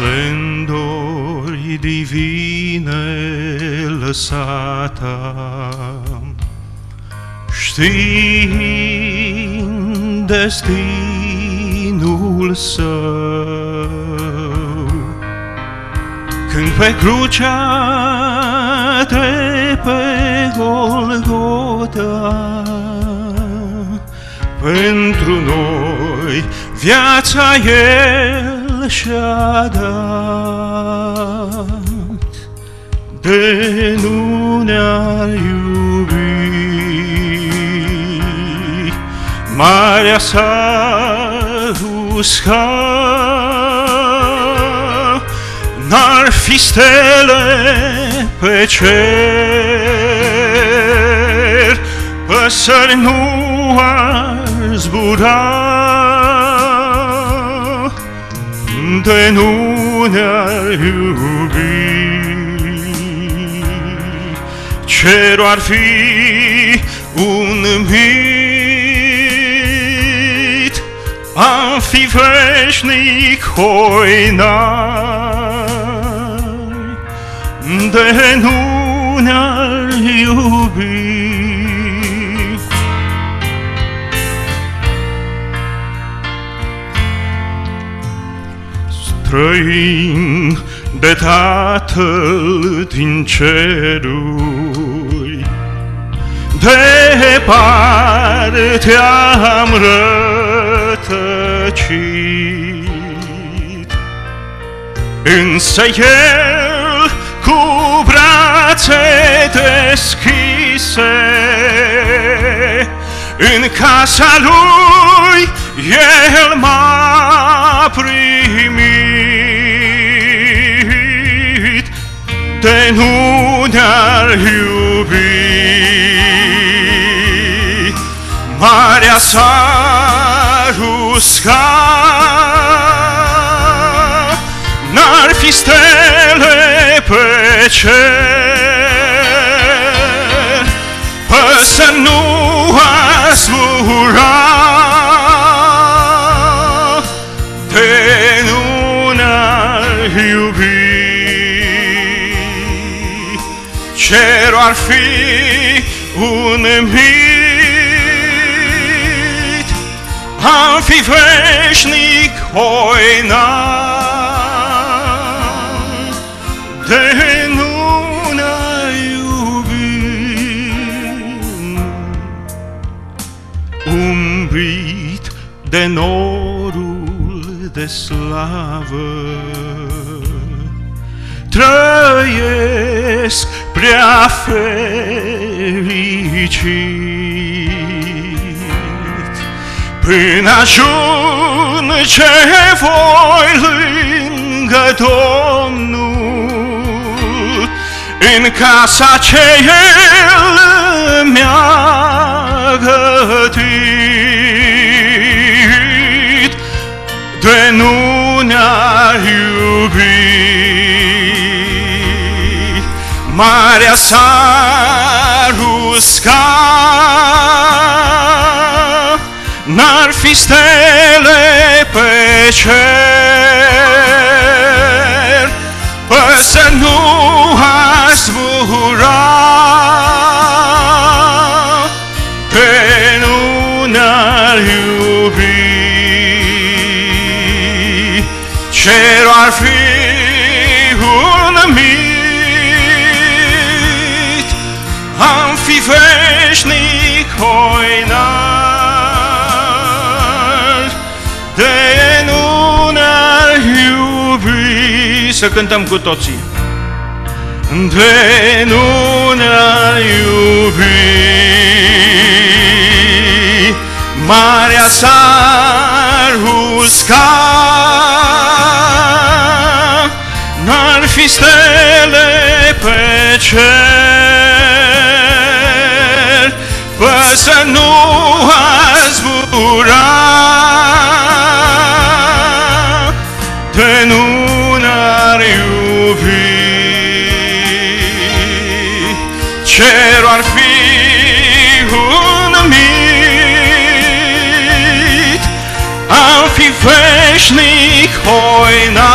Splendori divine lăsata, Știind destinul său, Când pe crucea de pe Golgota, pentru noi viața El și-a dat, de nu ne-ar iubi. Marea s-ar usca, n-ar fi stele pe cer, păsări nu ar zbura, de nu ne-ar iubi. Cerul ar fi un mit, am fi veșnic hoinai, de nu ne-ar iubi. Străin de Tatăl din ceruri, Departe am rătăcit, Însă El cu brațe deschise În casa Lui El m-a De nu ne-ar iubi. Marea s-ar usca N-ar fi stele pe cer. Păsă nu ar zbura De nu ne-ar iubi Cerul ar fi un mit. Am fi veșnic hoina De nu ne-ar iubi Umbrit de norul de slavă Trăiesc prea fericit. Până ajunge voi lângă Domnul În casa ce El mi-a gătit. De nu ne-ar iubi Marea s-ar usca N-ar fi stele pe cer. Păsă nu ar zbura Pe nu ne-ar iubi. Cerul ar fi un mit fi veșnic hoinar. De nu ne-ar iubi Să cântăm cu toții. De nu ne-ar iubi Marea s-ar usca N-ar fi stele pe cer Păsă nu ar zbura De nu n-ar iubi Cerul ar fi un mit. Am fi veșnic hoina